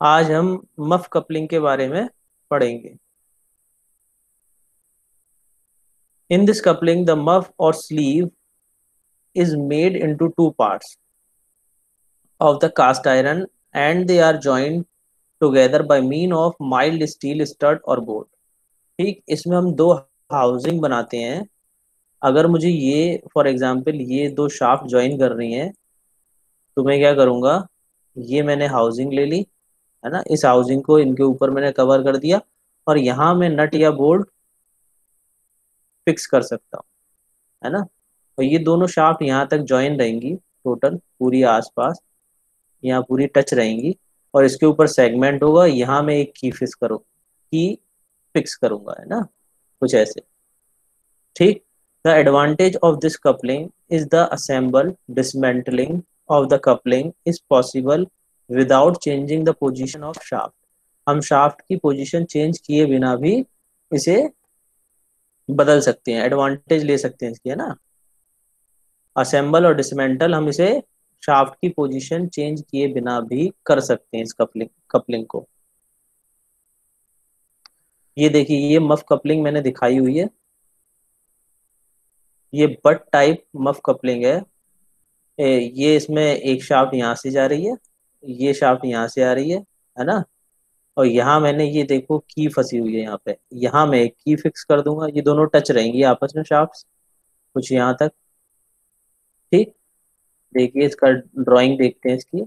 आज हम muff coupling के बारे में पढ़ेंगे। In this coupling the muff और sleeve is made into two parts of the cast iron and they are joined together by mean of mild steel, stud or bolt. ठीक, इसमें हम दो हाउसिंग बनाते हैं। अगर मुझे ये फॉर एग्जांपल ये दो शाफ्ट ज्वाइन कर रही हैं तो मैं क्या करूँगा? ये मैंने हाउसिंग ले ली। है ना? इस हाउसिंग को इनके ऊपर मैंने कवर कर दिया और यहाँ मैं नट या बोल्ट फिक्स कर सकता हूँ, है ना? और ये दोनों शाफ्ट यहाँ तक ज्वाइन रहेंगी टोटल पूरी आसपास, यहाँ पूरी टच रहेंगी और इसके ऊपर सेगमेंट होगा। यहाँ मैं एक की फिक्स करूँ की फिक्स करूँगा, है ना? कुछ ऐसे। ठीक? The advantage of this coupling is the assemble dismantling of the coupling is possible without changing the position of shaft हम शाफ्ट की पोजिशन चेंज किए बिना भी इसे बदल सकते हैं एडवांटेज ले सकते हैं इसकी, है ना? असेंबल और डिसमेंटल हम इसे शाफ्ट की पोजीशन चेंज किए बिना भी कर सकते हैं इस कपलिंग कपलिंग को। ये देखिए, ये मफ कपलिंग मैंने दिखाई हुई है। ये बट टाइप मफ कपलिंग है। ये इसमें एक शाफ्ट यहाँ से जा रही है। ये शाफ्ट यहाँ से आ रही है है ना? और यहाँ मैंने ये देखो की फंसी हुई है यहाँ पे। यहाँ मैं की फिक्स कर दूँगा, ये दोनों टच रहेंगी आपस में शाफ्ट कुछ यहाँ तक। ठीक? देखिए इसका ड्राइंग देखते हैं इसकी।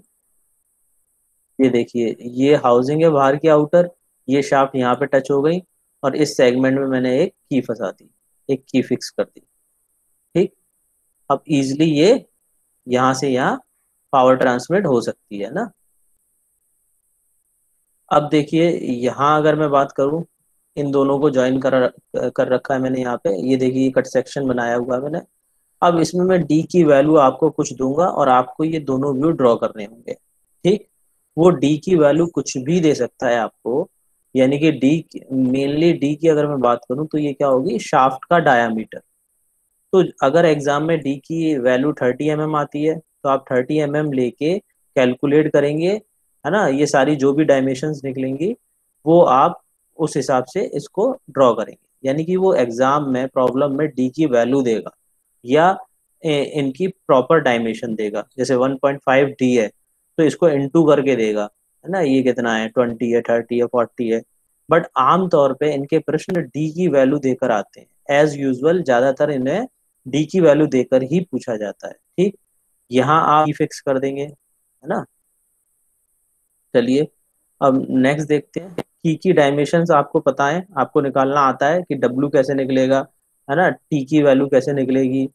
ये देखिए, ये हाउसिंग है बाहर की आउटर ये शाफ्ट यहाँ पे टच हो गई और इस सेगमेंट में मैंने एक की फंसा दी, एक की फिक्स कर दी। ठीक? अब इजिली ये यहाँ से यहाँ पावर ट्रांसमिट हो सकती है ना? अब देखिए, यहाँ अगर मैं बात करूँ, इन दोनों को ज्वाइन कर कर रखा है मैंने यहाँ पे। ये देखिए कट सेक्शन बनाया हुआ है मैंने। अब इसमें मैं डी की वैल्यू आपको कुछ दूँगा और आपको ये दोनों व्यू ड्रॉ करने होंगे। ठीक? वो डी की वैल्यू कुछ भी दे सकता है आपको। यानी कि डी मेनली डी की अगर मैं बात करूँ तो ये क्या होगी? शाफ्ट का डायामीटर तो अगर एग्ज़ाम में डी की वैल्यू थर्टी एम mm आती है तो आप थर्टी एम mm लेके कैलकुलेट करेंगे, है ना? ये सारी जो भी डायमेंशन निकलेंगी, वो आप उस हिसाब से इसको ड्रॉ करेंगे। यानी कि वो एग्ज़ाम में प्रॉब्लम में डी की वैल्यू देगा या इनकी प्रॉपर डायमेंशन देगा। जैसे 1.5 डी है तो इसको इनटू करके देगा, है ना? ये कितना है? 20 है 30 है 40 है। बट आमतौर पे इनके प्रश्न डी की वैल्यू देकर आते हैं। एज यूजल ज़्यादातर इन्हें डी की वैल्यू देकर ही पूछा जाता है। यहाँ आप फिक्स कर देंगे, है ना? चलिए, अब नेक्स्ट देखते हैं की की डायमेंशन आपको पता है, आपको निकालना आता है कि डब्ल्यू कैसे निकलेगा, है ना? टी की वैल्यू कैसे निकलेगी,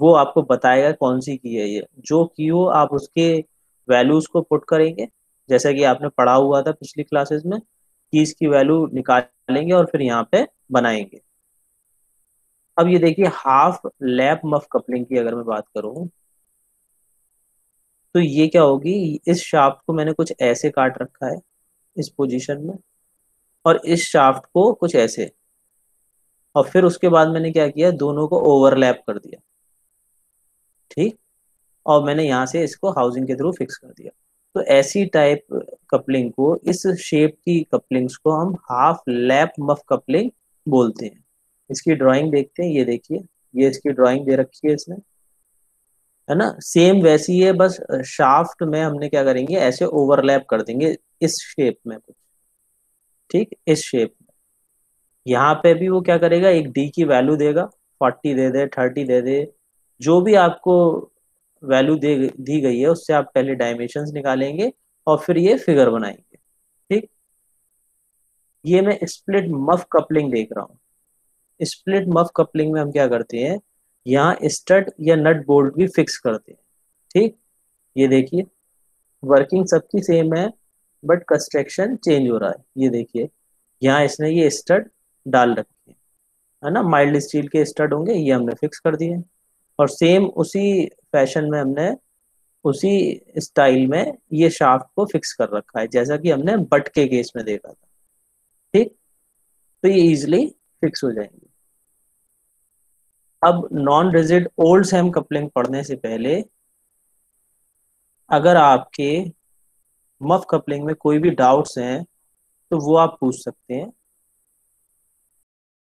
वो आपको बताएगा कौन सी की है ये। जो की हो, आप उसके वैल्यूज़ को पुट करेंगे, जैसा कि आपने पढ़ा हुआ था पिछली क्लासेस में, कि इसकी वैल्यू निकालेंगे और फिर यहाँ पे बनाएँगे। अब ये देखिए हाफ़ लैप मफ कपलिंग की अगर मैं बात करूँ तो ये क्या होगी? इस शाफ्ट को मैंने कुछ ऐसे काट रखा है, इस पोजीशन में, और इस शाफ्ट को कुछ ऐसे। और फिर उसके बाद मैंने क्या किया? दोनों को ओवरलैप कर दिया। ठीक? और मैंने यहाँ से इसको हाउसिंग के थ्रू फिक्स कर दिया। तो ऐसी टाइप कपलिंग को, इस शेप की कपलिंग्स को हम हाफ़ लैप मफ कपलिंग बोलते हैं। इसकी ड्राइंग देखते हैं, ये देखिए। ये इसकी ड्राइंग दे रखी है इसमें है ना? सेम वैसी है, बस शाफ्ट में हमने क्या करेंगे, ऐसे ओवरलैप कर देंगे इस शेप में कुछ। ठीक? इस शेप में। यहाँ पे भी वो क्या करेगा, एक डी की वैल्यू देगा फोर्टी दे दे थर्टी दे दे, जो भी आपको वैल्यू दे, दी गई है, उससे आप पहले डायमेंशन निकालेंगे और फिर ये फिगर बनाएँगे। ठीक? ये मैं स्प्लिट मफ कपलिंग देख रहा हूँ। स्प्लिट मफ कपलिंग में हम क्या करते हैं यहाँ स्टड या नट बोल्ट भी फिक्स करते हैं। ठीक? ये देखिए वर्किंग सबकी सेम है बट कंस्ट्रक्शन चेंज हो रहा है। ये देखिए, यहाँ इसने ये स्टड डाल रखी है। है ना? माइल्ड स्टील के स्टड होंगे, ये हमने फिक्स कर दिए और सेम उसी फ़ैशन में हमने, उसी स्टाइल में ये शाफ्ट को फिक्स कर रखा है, जैसा कि हमने बट के केस में देखा था। ठीक? तो ये इजिली फिक्स हो जाएँगे। अब non rigid old same coupling पढ़ने से पहले, अगर आपके मफ कपलिंग में कोई भी डाउट्स हैं तो वो आप पूछ सकते हैं।